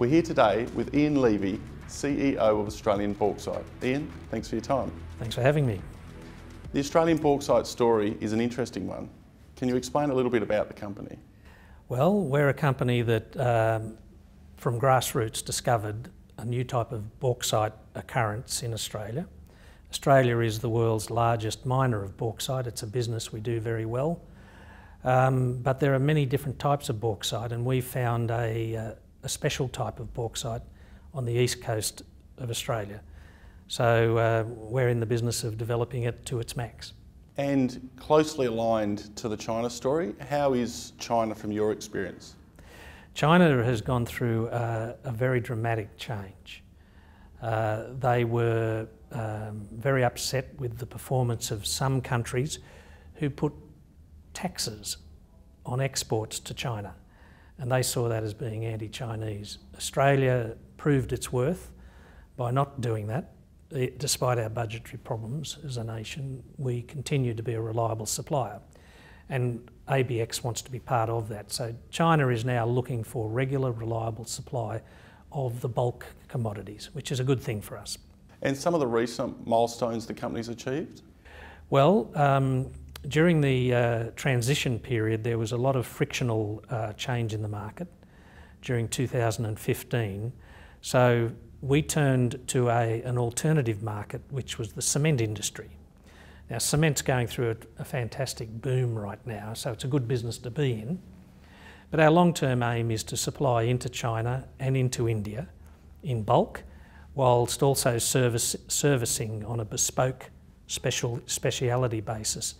We're here today with Ian Levy, CEO of Australian Bauxite. Ian, thanks for your time. Thanks for having me. The Australian Bauxite story is an interesting one. Can you explain a little bit about the company? Well, we're a company that um, from grassroots discovered a new type of bauxite occurrence in Australia. Australia is the world's largest miner of bauxite. It's a business we do very well. Um, but there are many different types of bauxite and we found a, uh, a special type of bauxite on the east coast of Australia. So uh, we're in the business of developing it to its max. And closely aligned to the China story, how is China from your experience? China has gone through a, a very dramatic change. Uh, they were um, very upset with the performance of some countries who put taxes on exports to China and they saw that as being anti-Chinese. Australia proved its worth by not doing that. Despite our budgetary problems as a nation, we continue to be a reliable supplier. And ABX wants to be part of that. So China is now looking for regular, reliable supply of the bulk commodities, which is a good thing for us. And some of the recent milestones the company's achieved? Well, um, during the uh, transition period, there was a lot of frictional uh, change in the market during 2015. So we turned to a, an alternative market, which was the cement industry. Now, cement's going through a, a fantastic boom right now, so it's a good business to be in. But our long-term aim is to supply into China and into India in bulk, whilst also service, servicing on a bespoke special speciality basis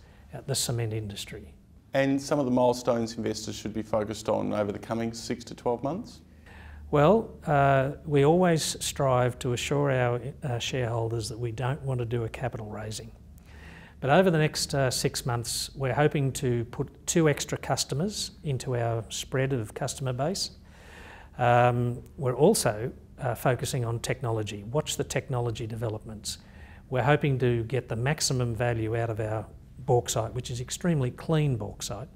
the cement industry. And some of the milestones investors should be focused on over the coming six to 12 months? Well, uh, we always strive to assure our uh, shareholders that we don't want to do a capital raising. But over the next uh, six months, we're hoping to put two extra customers into our spread of customer base. Um, we're also uh, focusing on technology. Watch the technology developments. We're hoping to get the maximum value out of our bauxite, which is extremely clean bauxite.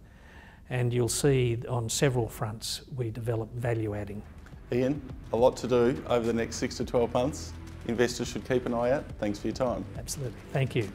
And you'll see on several fronts we develop value adding. Ian, a lot to do over the next six to 12 months. Investors should keep an eye out. Thanks for your time. Absolutely. Thank you.